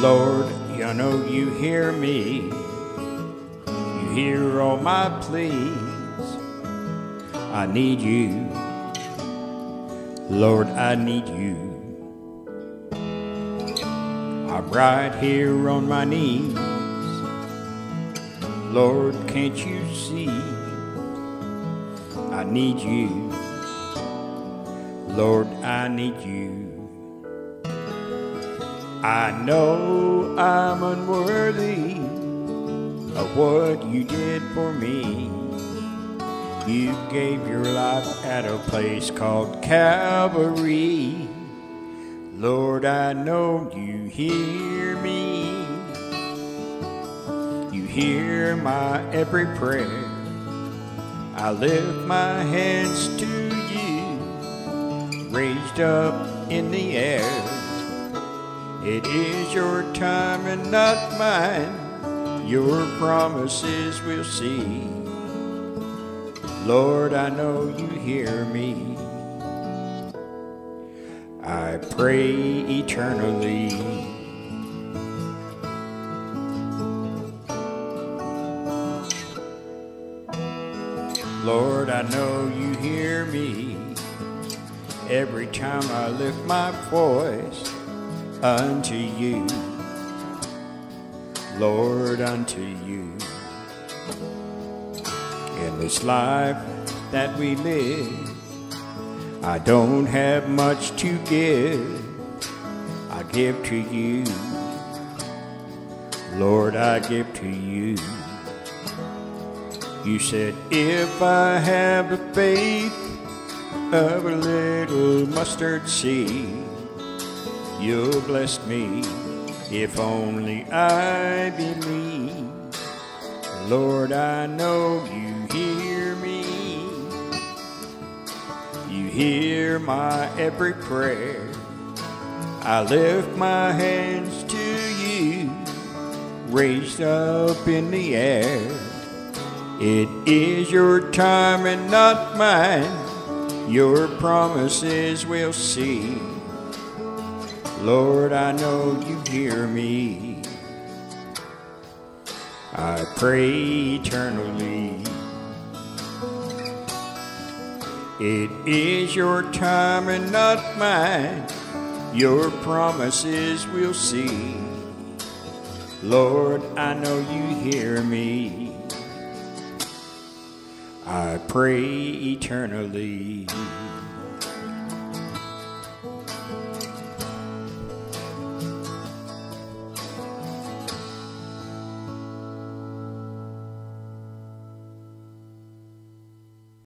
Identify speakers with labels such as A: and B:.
A: Lord, you know you hear me. You hear all my pleas. I need you. Lord, I need you. I'm right here on my knees. Lord, can't you see? I need you. Lord, I need you. I know I'm unworthy of what you did for me. You gave your life at a place called Calvary. Lord, I know you hear me. You hear my every prayer. I lift my hands to you, raised up in the air. It is your time and not mine. Your promises we'll see. Lord, I know you hear me. I pray eternally. Lord, I know you hear me every time I lift my voice unto you. Lord, unto you. In this life that we live, I don't have much to give. I give to you. Lord, I give to you. You said, if I have the faith of a little mustard seed, you'll bless me if only I believe. Lord, I know you hear me. You hear my every prayer. I lift my hands to you, raised up in the air. It is your time and not mine. Your promises we'll see. Lord, I know you hear me. I pray eternally. It is your time and not mine. Your promises we'll see. Lord, I know you hear me. I pray eternally.